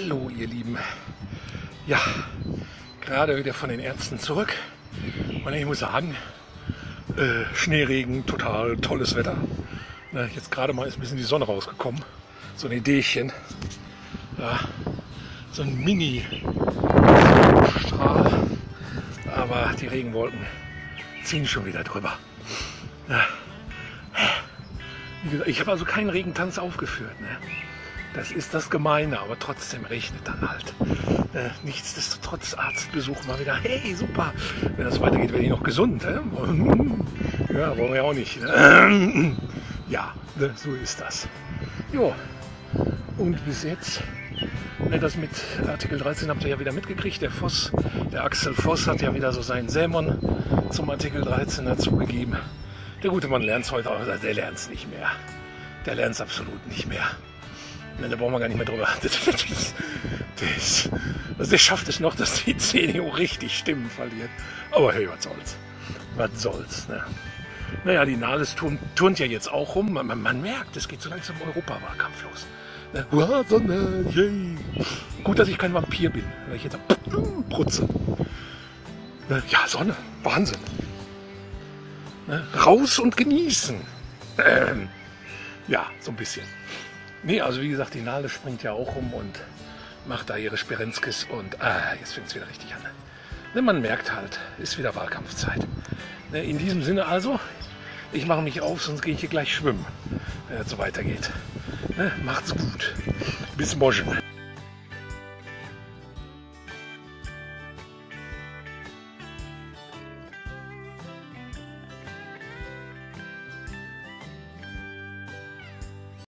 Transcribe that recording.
Hallo ihr Lieben. Ja, gerade wieder von den Ärzten zurück. Und ich muss sagen, äh, Schneeregen, total tolles Wetter. Na, jetzt gerade mal ist ein bisschen die Sonne rausgekommen. So ein Ideechen. Ja, so ein Mini-Strahl. Aber die Regenwolken ziehen schon wieder drüber. Ja. Ich habe also keinen Regentanz aufgeführt. Ne? Das ist das Gemeine, aber trotzdem regnet dann halt. Äh, nichtsdestotrotz Arztbesuch mal wieder. Hey, super. Wenn das weitergeht, werde ich noch gesund. Äh? Ja, wollen wir auch nicht. Ne? Ja, ne, so ist das. Jo. Und bis jetzt, ne, das mit Artikel 13 habt ihr ja wieder mitgekriegt. Der Voss, der Axel Voss hat ja wieder so seinen Sämon zum Artikel 13 dazugegeben. Der gute Mann lernt es heute, aber der lernt es nicht mehr. Der lernt es absolut nicht mehr. Ne, da brauchen wir gar nicht mehr drüber. Das, das, das, also der schafft es noch, dass die CDU richtig Stimmen verliert. Aber hey, was soll's. Was soll's. Ne? Naja, die Nahles turnt, turnt ja jetzt auch rum. Man, man, man merkt, es geht so langsam Europawahlkampf los. Ne? Hurra, Sonne, yay. Gut, dass ich kein Vampir bin, weil ich jetzt prutze. Ne? Ja, Sonne, Wahnsinn. Ne? Raus und genießen. Ähm, ja, so ein bisschen. Nee, also wie gesagt, die Nale springt ja auch rum und macht da ihre Sperenskis und ah, jetzt fängt es wieder richtig an. Ne, man merkt halt, ist wieder Wahlkampfzeit. Ne, in diesem Sinne also, ich mache mich auf, sonst gehe ich hier gleich schwimmen, wenn es so weitergeht. Ne, macht's gut. Bis morgen.